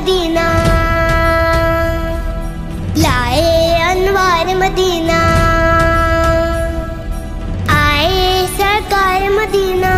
Medina. लाए अनवार Medina. आए सरकार मदीना।